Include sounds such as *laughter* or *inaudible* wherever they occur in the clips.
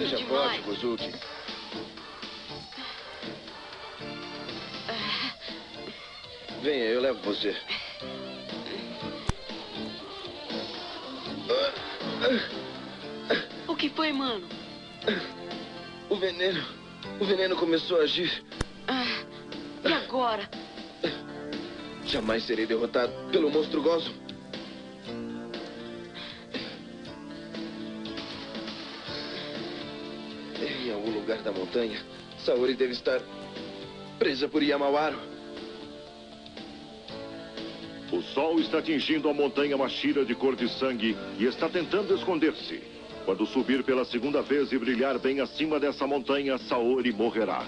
Seja demais. forte, Kozuki. Venha, eu levo você. O que foi, mano? O veneno. O veneno começou a agir. Ah, e agora? Jamais serei derrotado pelo monstro Gozo. Lugar da montanha, Saori deve estar presa por Yamawaro. O sol está atingindo a montanha Mashira de cor de sangue e está tentando esconder-se. Quando subir pela segunda vez e brilhar bem acima dessa montanha, Saori morrerá.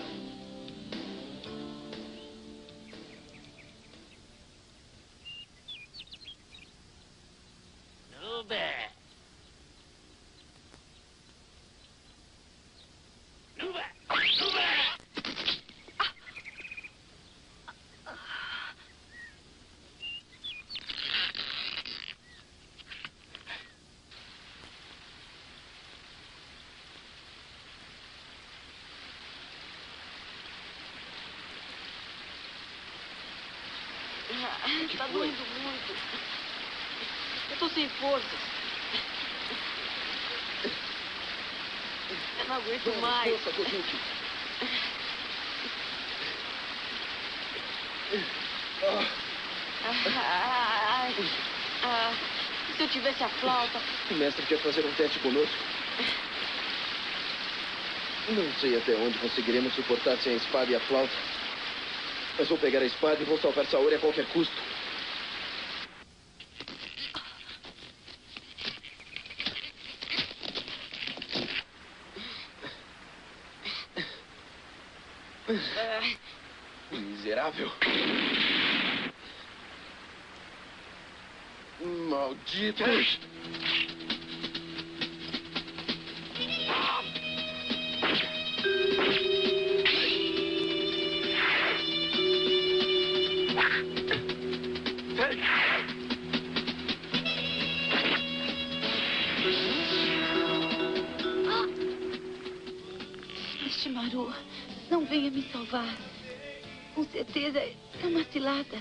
Ah, tá doendo muito. Eu tô sem forças. Eu não aguento mais. Força, Kozuki. Ah. Ah, e se eu tivesse a flauta? O mestre quer fazer um teste conosco. Não sei até onde conseguiremos suportar sem a espada e a flauta. Mas vou pegar a espada e vou salvar Saori a qualquer custo. Miserável. Malditos. Shimaru, venha me salvar. Com certeza é uma cilada.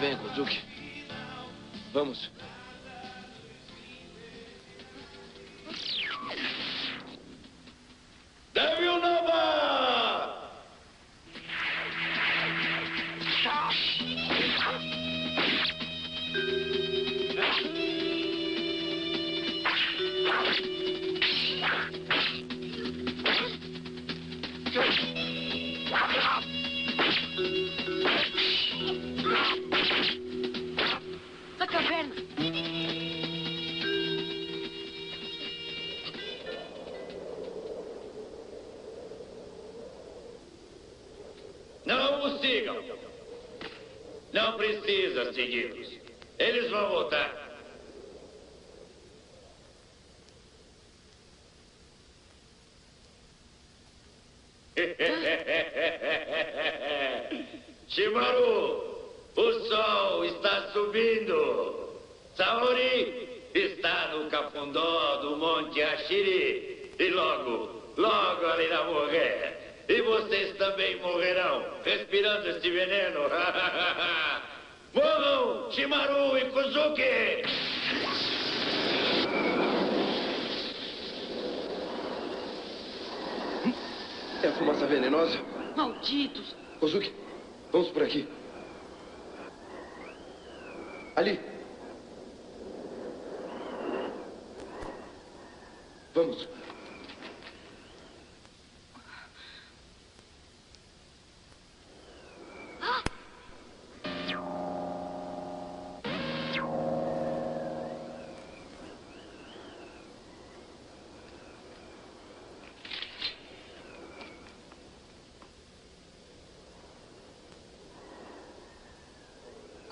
Venha, Kozuki. Vamos. Devil precisa segui-los. Eles vão voltar. *laughs* Shimaru, o sol está subindo. Saori está no cafundó do Monte Ashiri. E logo, logo ela irá morrer. E vocês também morrerão, respirando este veneno. *laughs* Shimaru e Kuzuki! É a fumaça venenosa. Malditos. Kozuki, vamos por aqui. Ali. Vamos.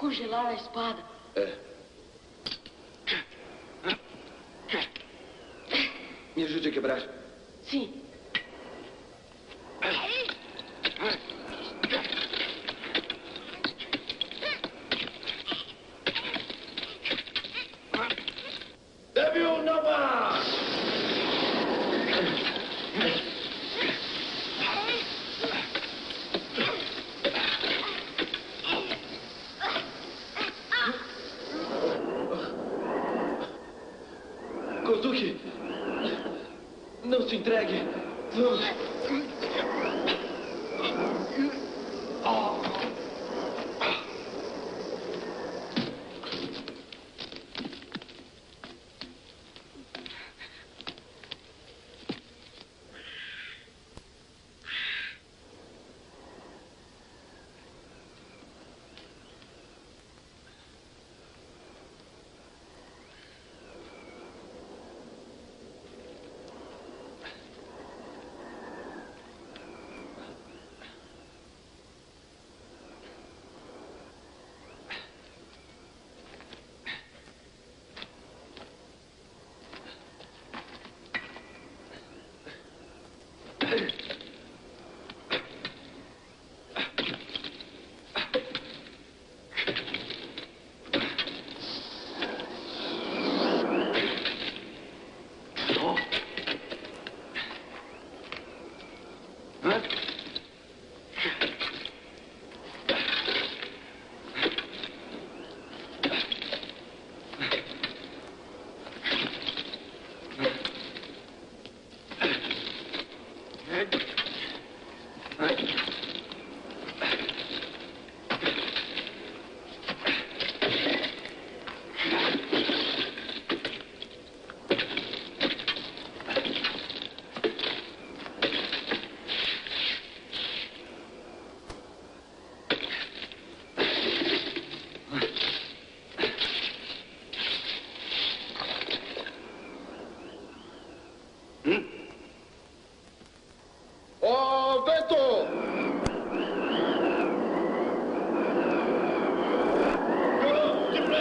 Congelar a espada. É. *coughs* Me ajude a quebrar. Sim.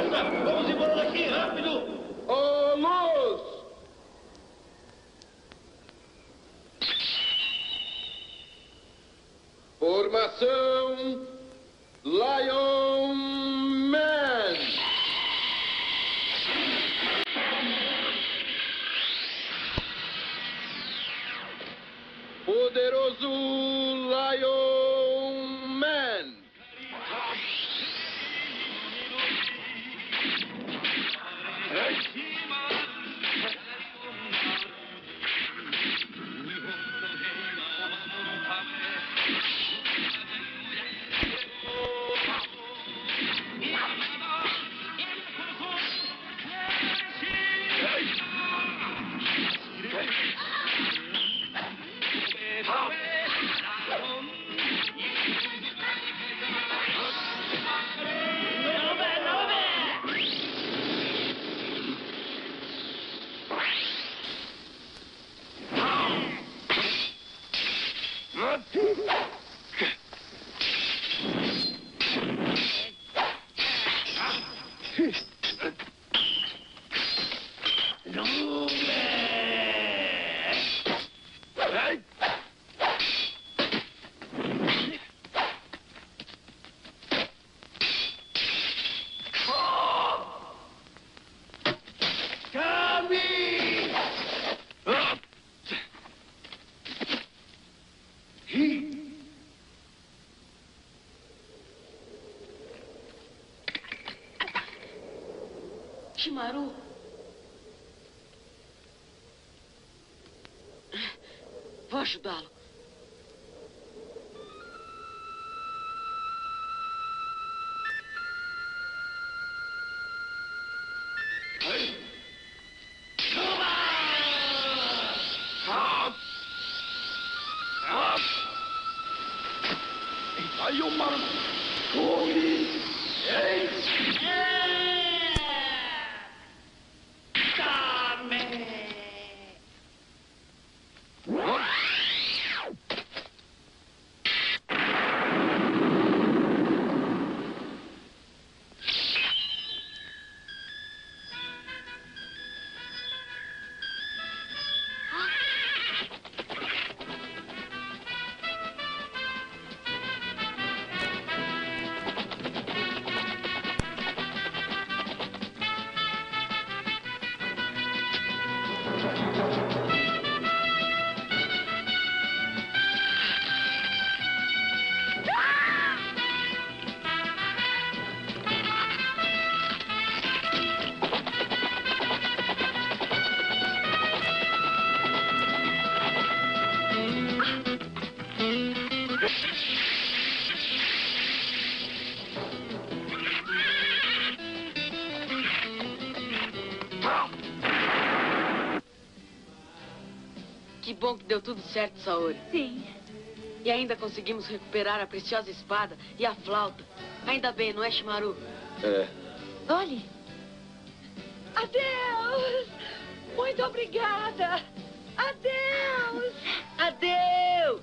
Vamos embora daqui, rápido! Ó luz! Formação Lion Man! Poderoso Lion Shimaru. Vou ajudá-lo. Bom que deu tudo certo, Saori. Sim. E ainda conseguimos recuperar a preciosa espada e a flauta. Ainda bem, não é, Shimaru? É. Olhe. Adeus! Muito obrigada! Adeus! Adeus!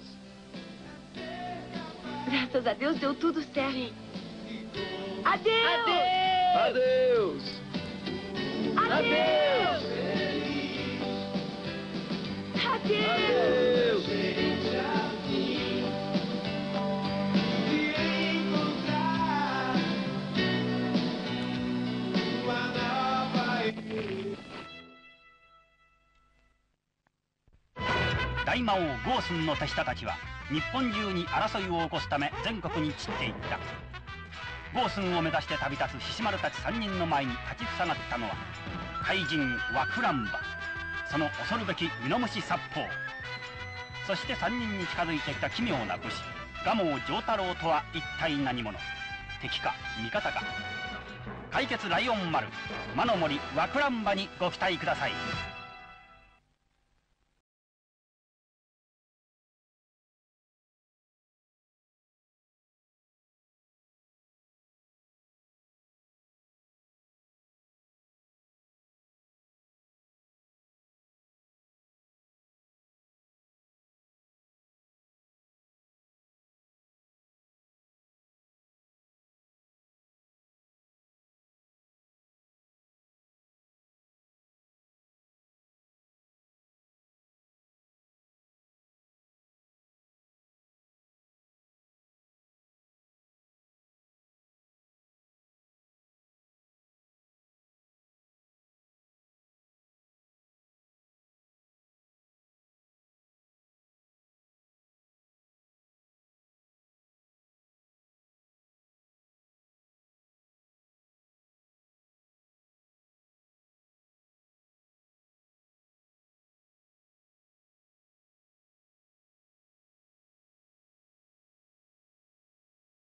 Graças a Deus deu tudo certo. Adeus! Adeus! Adeus! Adeus! Adeus! 大魔王ゴースンの手下たちは日本中に争いを起こすため全国に散っていった。ゴースンを目指して旅立つ獅子丸たち3人の前に立ちふさがったのは怪人ワクランバ。その恐るべきミノムシ殺法。そして3人に近づいてきた奇妙な武士蒲生丈太郎とは一体何者？敵か味方か。解決ライオン丸魔の森ワクランバにご期待ください。